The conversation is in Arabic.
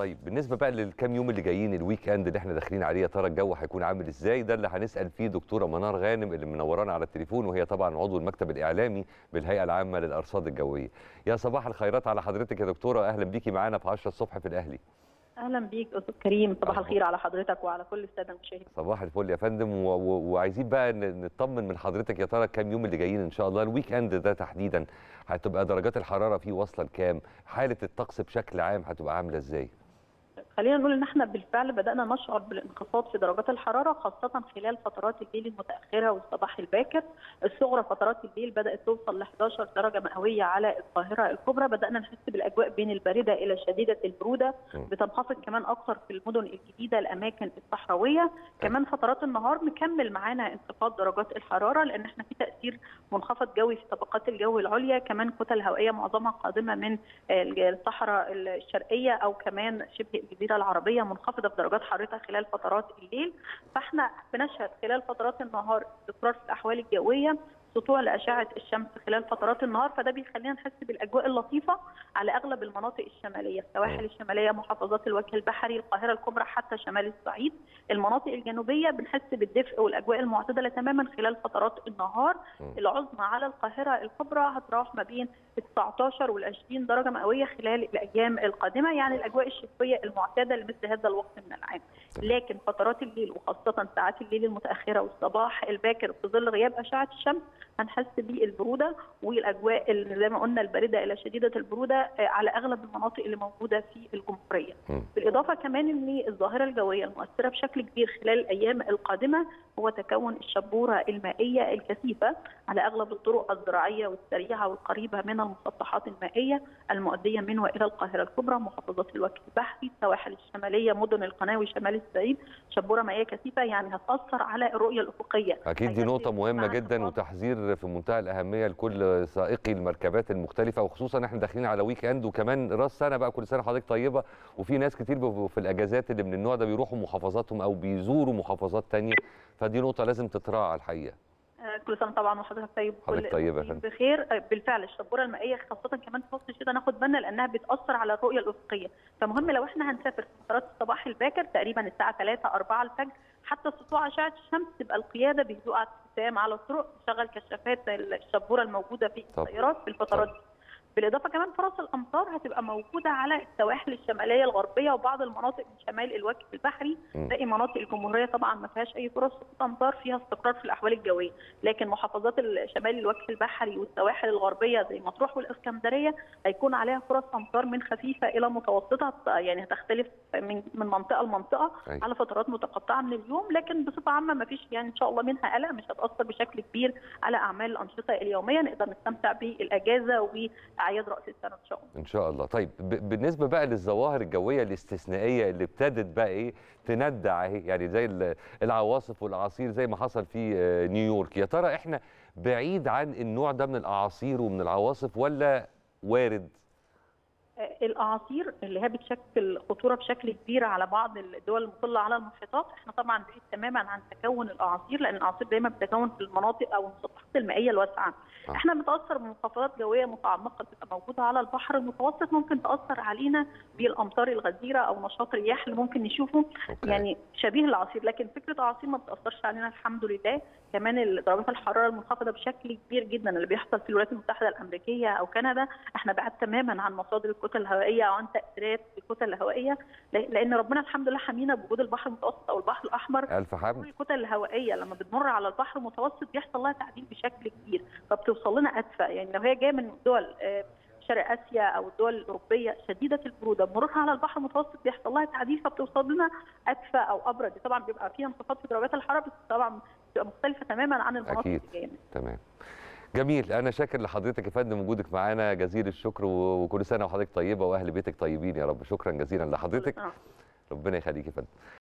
طيب بالنسبة بقى للكام يوم اللي جايين ال weekend اللي إحنا داخلين عليه يا ترى الجو هيكون عامل إزاي؟ ده اللي هنسأل فيه دكتورة منار غانم اللي منورانا على التليفون وهي طبعا عضو المكتب الإعلامي بالهيئة العامة للأرصاد الجوية. يا صباح الخيرات على حضرتك يا دكتورة أهلا بيكي معانا في 10 الصبح في الأهلي. أهلا بيك أستاذ كريم صباح أهلا. الخير على حضرتك وعلى كل السادة المشاهدين. صباح الفل يا فندم و... و... وعايزين بقى نطمن من حضرتك يا ترى الكام يوم اللي جايين إن شاء الله؟ ال weekend ده تحديدا هتبقى درجات الحرارة فيه واصله لكام حالة الطقس بشكل عام هتبقى عاملة إزاي؟ خلينا نقول إن إحنا بالفعل بدأنا نشعر بالانخفاض في درجات الحرارة خاصة خلال فترات الليل المتأخرة والصباح الباكر. الصغرى فترات الليل بدأت توصل ل 11 درجة مئوية على القاهرة الكبرى. بدأنا نحس بالأجواء بين الباردة إلى شديدة البرودة. بتنخفض كمان أكثر في المدن الجديدة الأماكن الصحراوية. كمان فترات النهار مكمل معانا انخفاض درجات الحرارة لأن إحنا في تأثير منخفض جوي في طبقات الجو العليا. كمان كتل هوائية معظمها قادمة من الصحراء الشرقية أو كمان شبه الجزيره العربية منخفضة في درجات حرارتها خلال فترات الليل فإحنا بنشهد خلال فترات النهار استقرار في الأحوال الجوية سطوع لأشعة الشمس خلال فترات النهار فده بيخلينا نحس بالأجواء اللطيفة على أغلب المناطق الشمالية السواحل الشمالية محافظات الوجه البحري القاهرة الكبرى حتى شمال الصعيد. المناطق الجنوبية بنحس بالدفء والأجواء المعتدلة تماما خلال فترات النهار. العظمى على القاهرة الكبرى هتروح ما بين 19 وال 20 درجة مئوية خلال الأيام القادمة يعني الأجواء الشتوية المعتاده لمثل هذا الوقت من العام. لكن فترات الليل وخاصة ساعات الليل المتأخرة والصباح الباكر في ظل غياب أشعة الشمس هنحس بالبروده والأجواء اللي زي ما قلنا الباردة إلى شديدة البرودة آه، على أغلب المناطق اللي موجودة في الجمهورية. بالإضافة كمان إن الظاهرة الجوية المؤثره بشكل كبير خلال الأيام القادمة هو تكون الشبورة المائية الكثيفة على أغلب الطرق الزراعية والسريعة والقريبة من المسطحات المائية المؤدية من وإلى القاهرة الكبرى محافظات الوجه البحري السواحل الشمالية مدن القناه وشمال الصعيد شبورة مائية كثيفة يعني هتأثر على الرؤية الأفقية. أكيد دي مهمه مع جدا وتحذير في منتهى الأهمية لكل سائقي المركبات المختلفة وخصوصا إحنا داخلين على weekend وكمان راس سنة بقى كل سنة حضرتك طيبة وفي ناس كتير في الأجازات اللي من النوع ده بيروحوا محافظاتهم أو بيزوروا محافظات تانية. فدي نقطة لازم تتراعى الحقيقة آه، كل سنة طبعا وحضرتك طيب حضرتك كل طيبة. بخير آه، بالفعل الشبورة المائية خاصة كمان في فصل الشتاء ناخد بالنا لأنها بتأثر على الرؤية الأفقية فمهم لو إحنا هنسافر في فترات الصباح الباكر تقريبا الساعة 3 4 الفجر حتى سطوع أشعة الشمس تبقى القيادة بهدوء على على الطرق تشغل كشافات الشبورة الموجودة في. السيارات في الفترات. دي بالإضافة كمان فرص الأمطار هتبقى موجودة على السواحل الشمالية الغربية وبعض المناطق من شمال الوجه البحري. باقي مناطق الجمهورية طبعا ما فيهاش أي فرص امطار فيها استقرار في الأحوال الجوية لكن محافظات شمال الوجه البحري والسواحل الغربية زي مطروح والإسكندرية هيكون عليها فرص أمطار من خفيفة إلى متوسطة يعني هتختلف من من منطقة لمنطقة أيوة. على فترات متقطعة من اليوم لكن بصفة عامة ما فيش يعني إن شاء الله منها قلق مش هتأثر بشكل كبير على أعمال الأنشطة اليومية نقدر نستمتع بالأجازة واعياد راس السنة إن شاء الله. إن شاء الله. طيب بالنسبة بقى للظواهر الجوية الاستثنائية اللي ابتدت بقى إيه تندع اهي يعني زي ال- العواصف والأعاصير زي ما حصل في آه، نيويورك. يا ترى إحنا بعيد عن النوع ده من الأعاصير ومن العواصف ولا وارد؟ الأعاصير اللي هي بتشكل خطورة بشكل كبير على بعض الدول المطله على المحيطات إحنا طبعا بعيد تماما عن تكون الأعاصير لأن الأعاصير دايما بتتكون في المناطق أو المسطحات المائية الواسعة آه. إحنا بنتأثر بمنخفضات جوية متعمقة بتبقى موجودة على البحر المتوسط ممكن تأثر علينا بالأمطار الغزيرة أو نشاط الرياح اللي ممكن نشوفه أوكي. يعني شبيه الأعاصير لكن فكرة اعاصير ما بتأثرش علينا الحمد لله كمان درجات الحرارة المنخفضة بشكل كبير جدا اللي بيحصل في الولايات المتحدة الأمريكية أو كندا إحنا بعاد تماما عن مصادر الكتل الهوائية أو عن تاثيرات الكتل الهوائية لأن ربنا الحمد لله حمينا بوجود البحر المتوسط أو البحر الأحمر. ألف حمد. الكتل الهوائية لما بتمر على البحر المتوسط بيحصل لها تعديل بشكل كبير فبتوصل لنا ادفى يعني لو هي جاية من دول آه، شرق آسيا أو الدول الأوروبية شديدة البرودة مرورها على البحر المتوسط بيحصل لها تعديل فبتوصل لنا ادفى أو أبرد. طبعا بيبقى فيها انخفاض في درجات الحرارة بس طبعا بتبقى مختلفة تماما عن المناطق منها. تمام. جميل. أنا شاكر لحضرتك يا فندم وجودك معانا. جزيل الشكر وكل سنة وحضرتك طيبة وأهل بيتك طيبين يا رب. شكرا جزيلا لحضرتك. ربنا يخليك يا فندم.